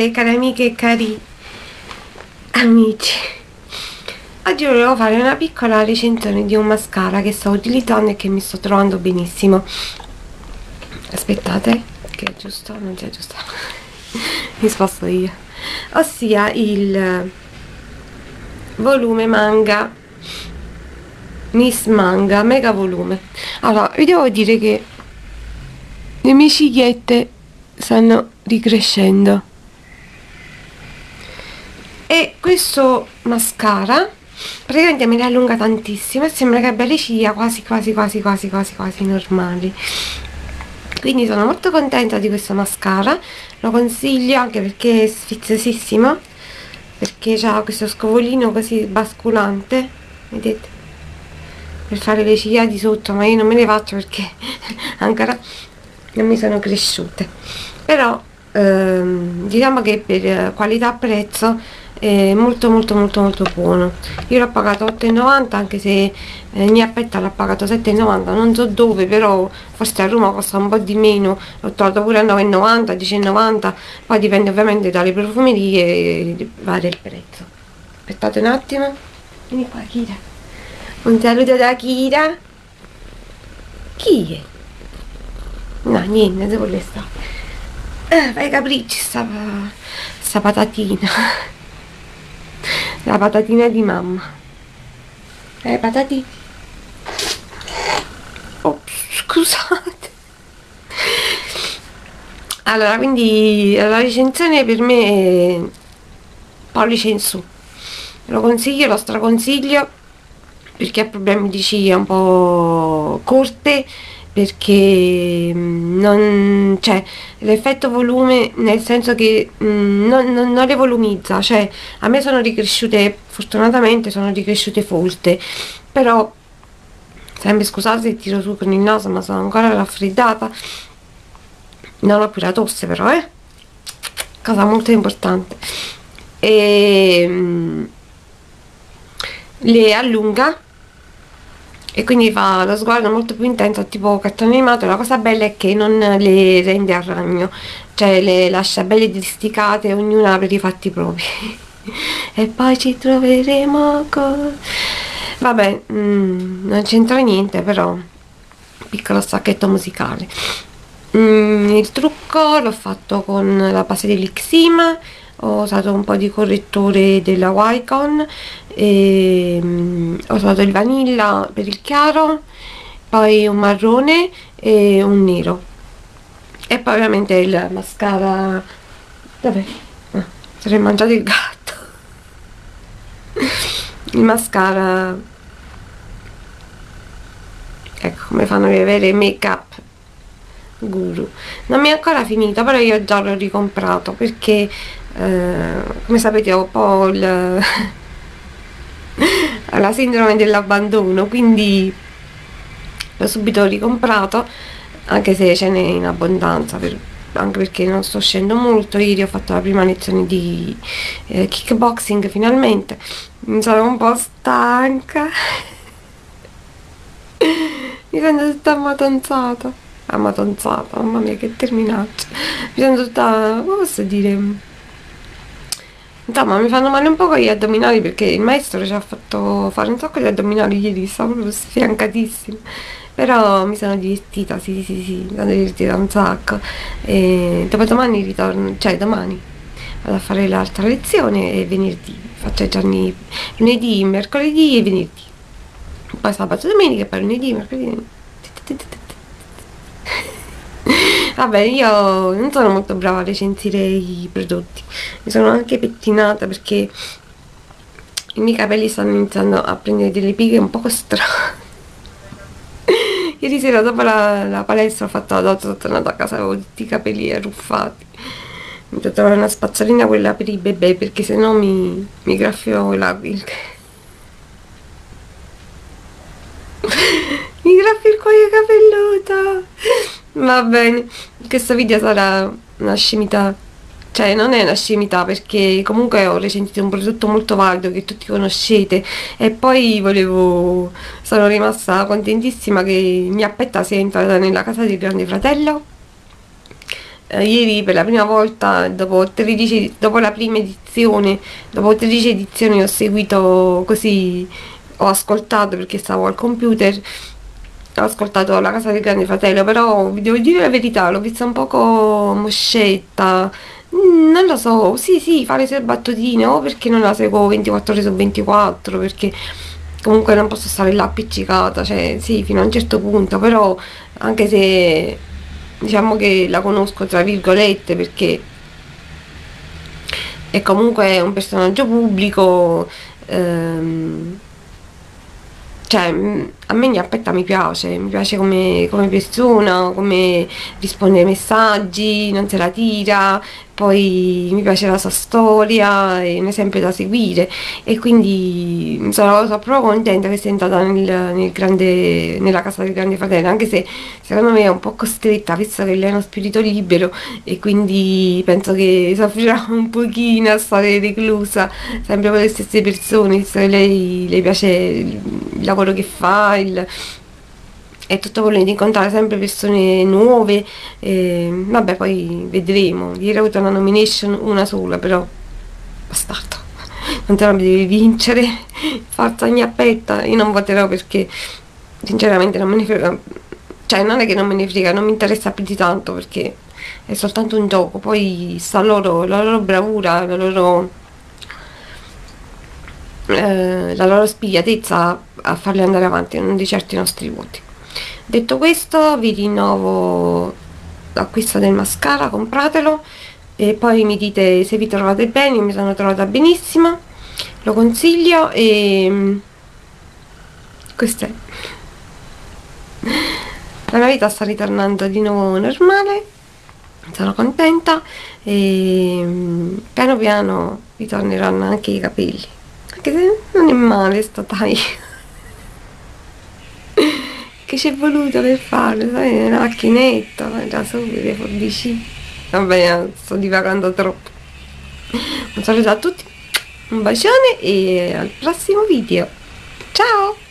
Salve cari amiche e cari amici. Oggi volevo fare una piccola recensione di un mascara che sto utilizzando e che mi sto trovando benissimo. Aspettate, che è giusto? Non c'è giusto. Mi sposto io. Ossia il volume manga. Miss Manga Mega Volume. Allora, vi devo dire che le mie cigliette stanno ricrescendo e questo mascara praticamente me ne allunga tantissimo e sembra che abbia le ciglia quasi quasi quasi quasi quasi quasi normali. Quindi sono molto contenta di questo mascara lo consiglio anche perché è sfiziosissimo perché ha questo scovolino così basculante vedete? Per fare le ciglia di sotto ma io non me le faccio perché ancora non mi sono cresciute. Però ehm, diciamo che per qualità prezzo è molto molto molto molto buono. Io l'ho pagato 8,90 anche se eh, mia petta l'ha pagato 7,90 non so dove però forse a Roma costa un po' di meno. L'ho trovato pure a 9,90 10,90 poi dipende ovviamente dalle profumerie e varia il prezzo. Aspettate un attimo. Vieni qua Kira. Un saluto da Kira. Chi è? no niente dove le sta eh, fai capricci sta, sta patatina. La patatina di mamma. Eh patati. Oh, scusate. Allora quindi la recensione per me è pollice in su lo consiglio, lo straconsiglio perché ha problemi di ciglia un po' corte perché mm, non c'è l'effetto volume nel senso che mh, mm, non, non, non, le volumizza cioè a me sono ricresciute fortunatamente sono ricresciute folte però sempre scusate se tiro su con il naso ma sono ancora raffreddata. Non ho più la tosse però eh. Cosa molto importante. E mh, mm, le allunga e quindi fa lo sguardo molto più intenso tipo cartone animato. La cosa bella è che non le rende a ragno cioè le lascia belle disticate ognuna per i fatti propri. E poi ci troveremo con vabbè mm, non c'entra niente però piccolo sacchetto musicale. Mm, il trucco l'ho fatto con la base dell'Ixima ho usato un po' di correttore della Wycon e, um, ho usato il vanilla per il chiaro poi un marrone e un nero. E poi ovviamente il mascara. Dov'è? Ah, sarei mangiato il gatto. Il mascara. Ecco come fanno a avere make up guru. Non mi è ancora finito però io già l'ho ricomprato perché eh, come sapete ho un po' il, la sindrome dell'abbandono quindi l'ho subito ricomprato anche se ce n'è in abbondanza per, anche perché non sto scendendo molto. Ieri ho fatto la prima lezione di eh, kickboxing finalmente. Mi sono un po' stanca. Mi sento tutta ammatonzata. Ammatonzata mamma mia che terminaccia. Mi sento tutta come posso dire Insomma, mi fanno male un po' gli addominali perché il maestro ci ha fatto fare un sacco di addominali ieri, stavo proprio sfiancatissima. Però mi sono divertita, sì, sì, sì, mi sono divertita un sacco. E dopo domani ritorno, cioè domani vado a fare l'altra lezione e venerdì faccio i giorni lunedì, mercoledì e venerdì. Poi sabato domenica, poi lunedì, mercoledì vabbè io non sono molto brava a recensire i prodotti. Mi sono anche pettinata perché i miei capelli stanno iniziando a prendere delle pighe un po' strane. Ieri sera dopo la, la palestra ho fatto la doccia sono tornata a casa avevo tutti i capelli arruffati. Mi devo trovare una spazzolina quella per i bebè perché sennò mi, mi graffio la il mi graffio il cuoio capelluto va bene. Questo video sarà una scimità. Cioè non è una scimità perché comunque ho recensito un prodotto molto valido che tutti conoscete. E poi volevo sono rimasta contentissima che mia petta sia entrata nella casa del grande fratello. Eh, ieri per la prima volta dopo 13 dopo la prima edizione dopo 13 edizioni ho seguito così ho ascoltato perché stavo al computer ho ascoltato la casa del grande fratello però vi devo dire la verità l'ho vista un poco moscetta. Mm, non lo so sì sì fa le sue battutine o perché non la seguo 24 ore su 24 perché comunque non posso stare là appiccicata cioè sì fino a un certo punto però anche se diciamo che la conosco tra virgolette perché è comunque un personaggio pubblico ehm, cioè a me Gnappetta mi piace, mi piace come, come persona, come risponde ai messaggi, non se la tira, poi mi piace la sua storia, è un esempio da seguire. E quindi sono, sono proprio contenta che sia entrata nel, nel grande, nella casa del grande fratello, anche se secondo me è un po' costretta, visto che lei è uno spirito libero e quindi penso che soffrirà un pochino a stare reclusa sempre con le stesse persone, visto che lei le piace il lavoro che fa, il, è tutto quello di incontrare sempre persone nuove eh, vabbè poi vedremo. Ieri ho avuto una nomination una sola però bastardo. Non te la devi vincere. Forza gnappetta io non voterò perché sinceramente non me ne frega. Cioè non è che non me ne frega non mi interessa più di tanto perché è soltanto un gioco. Poi sta loro la loro bravura la loro eh, la loro spigliatezza a farli andare avanti non di certo i nostri voti. Detto questo vi rinnovo l'acquisto del mascara compratelo e poi mi dite se vi trovate bene io mi sono trovata benissimo lo consiglio e mm, questo è. La mia vita sta ritornando di nuovo normale sono contenta e mm, piano piano ritorneranno anche i capelli se non è male sto taglio che ci è voluto per farlo, sai, una macchinetta, già subito, le forbici. Vabbè, sto divagando troppo. Un saluto a tutti, un bacione e al prossimo video. Ciao!